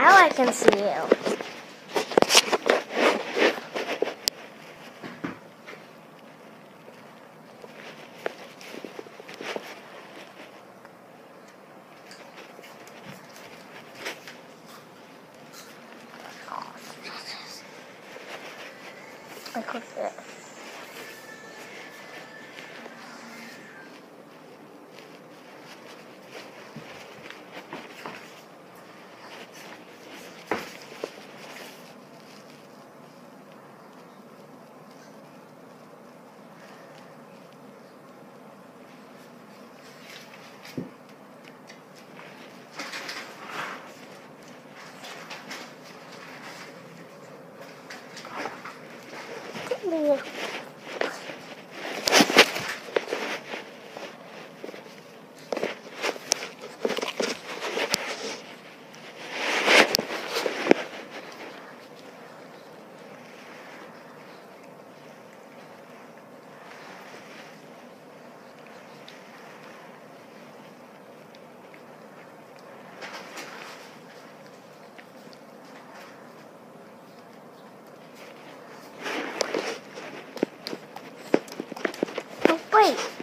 Now I can see you. I clicked it. Yeah. Wait.